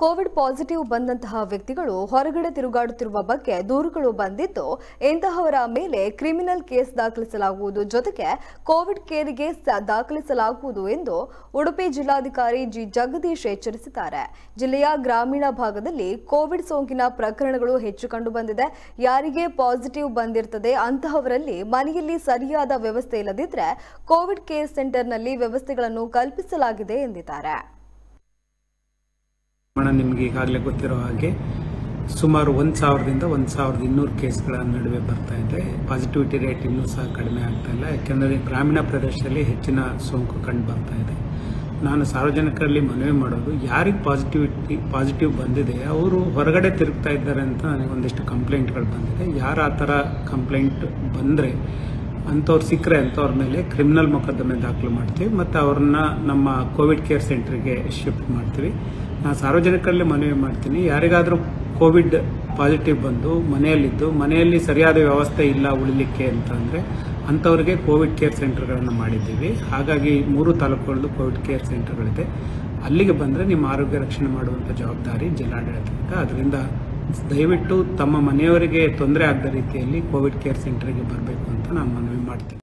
Covid positive ಬಂದಂತಹ ವ್ಯಕ್ತಿಗಳು ಹೊರಗಡೆ ತಿರುಗಾಡುತ್ತಿರುವ ಬಗ್ಗೆ ದೂರುಗಳು ಬಂದಿದ್ದು, ಇಂತಹವರ ಮೇಲೆ ಕ್ರಿಮಿನಲ್ ಕೇಸ್ ದಾಖಲಿಸಲಾಗುವುದು ಜೊತೆಗೆ ಕೋವಿಡ್ ಕೇರಿಗೆ ದಾಖಲಿಸಲಾಗುವುದು ಎಂದು ಉಡುಪಿ ಜಿಲ್ಲಾಧಿಕಾರಿ ಜಿ ಜಗದೀಶ್ ಎಚ್ಚರಿಸಿದ್ದಾರೆ. ಜಿಲ್ಲೆಯ ಗ್ರಾಮೀಣ ಭಾಗದಲ್ಲಿ ಕೋವಿಡ್ ಸೋಂಕಿನ ಪ್ರಕರಣಗಳು ಹೆಚ್ಚು ಕಂಡು ಬಂದಿದೆ. ಯಾರಿಗೆ ಪಾಸಿಟಿವ್ ಬಂದಿರ್ತದೆ ಅಂತಹವರಲ್ಲಿ ಮನೆಯಲ್ಲಿ ಸರಿಯಾದ ವ್ಯವಸ್ಥೆ ಇಲ್ಲದಿದ್ದರೆ ಕೋವಿಡ್ ಕೇರ್ ಸೆಂಟರ್ನಲ್ಲಿ ವ್ಯವಸ್ಥೆಗಳನ್ನು ಕಲ್ಪಿಸಲಾಗಿದೆ ಎಂದಿದ್ದಾರೆ. ಪ್ರಮಾಣ ನಿಮಗೆ ಈಗಾಗಲೇ ಗೊತ್ತಿರೋ ಹಾಗೆ ಸುಮಾರು ಒಂದು ಸಾವಿರದಿಂದ ಒಂದು ಸಾವಿರದ ಇನ್ನೂರು ಕೇಸ್ಗಳ ನಡುವೆ ಬರ್ತಾ ಇದೆ. ಪಾಸಿಟಿವಿಟಿ ರೇಟ್ ಇನ್ನೂ ಸಹ ಕಡಿಮೆ ಆಗ್ತಾ ಇಲ್ಲ. ಯಾಕೆಂದರೆ ಗ್ರಾಮೀಣ ಪ್ರದೇಶದಲ್ಲಿ ಹೆಚ್ಚಿನ ಸೋಂಕು ಕಂಡು ಬರ್ತಾ ಇದೆ. ನಾನು ಸಾರ್ವಜನಿಕರಲ್ಲಿ ಮನವಿ ಮಾಡೋದು, ಯಾರಿಗೆ ಪಾಸಿಟಿವಿಟಿ ಪಾಸಿಟಿವ್ ಬಂದಿದೆ, ಅವರು ಹೊರಗಡೆ ತಿರುಗ್ತಾ ಇದ್ದಾರೆ ಅಂತ ನನಗೆ ಒಂದಿಷ್ಟು ಕಂಪ್ಲೇಂಟ್ಗಳು ಬಂದಿದೆ. ಯಾರು ಆ ಥರ ಕಂಪ್ಲೇಂಟ್ ಬಂದರೆ ಅಂಥವ್ರು ಸಿಕ್ಕರೆ ಅಂಥವ್ರ ಮೇಲೆ ಕ್ರಿಮಿನಲ್ ಮೊಕದ್ದಮೆ ದಾಖಲು ಮಾಡ್ತೀವಿ. ಮತ್ತು ಅವ್ರನ್ನ ನಮ್ಮ ಕೋವಿಡ್ ಕೇರ್ ಸೆಂಟ್ರಿಗೆ ಶಿಫ್ಟ್ ಮಾಡ್ತೀವಿ. ನಾನು ಸಾರ್ವಜನಿಕರಲ್ಲೇ ಮನವಿ ಮಾಡ್ತೀನಿ. ಯಾರಿಗಾದರೂ ಕೋವಿಡ್ ಪಾಸಿಟಿವ್ ಬಂದು ಮನೆಯಲ್ಲಿದ್ದು, ಮನೆಯಲ್ಲಿ ಸರಿಯಾದ ವ್ಯವಸ್ಥೆ ಇಲ್ಲ ಉಳಿಲಿಕ್ಕೆ ಅಂತ ಅಂದರೆ ಅಂಥವ್ರಿಗೆ ಕೋವಿಡ್ ಕೇರ್ ಸೆಂಟರ್ಗಳನ್ನು ಮಾಡಿದ್ದೀವಿ. ಹಾಗಾಗಿ ಮೂರು ತಾಲೂಕುಗಳದ್ದು ಕೋವಿಡ್ ಕೇರ್ ಸೆಂಟರ್ಗಳಿದೆ ಅಲ್ಲಿಗೆ ಬಂದರೆ ನಿಮ್ಮ ಆರೋಗ್ಯ ರಕ್ಷಣೆ ಮಾಡುವಂಥ ಜವಾಬ್ದಾರಿ ಜಿಲ್ಲಾಡಳಿತ ಅದರಿಂದ ದಯವಿಟ್ಟು ತಮ್ಮ ಮನೆಯವರಿಗೆ ತೊಂದರೆ ಆಗದ ರೀತಿಯಲ್ಲಿ ಕೋವಿಡ್ ಕೇರ್ ಸೆಂಟರ್ಗೆ ಬರಬೇಕು ಅಂತ ನಾನು ಮನವಿ ಮಾಡ್ತೀನಿ.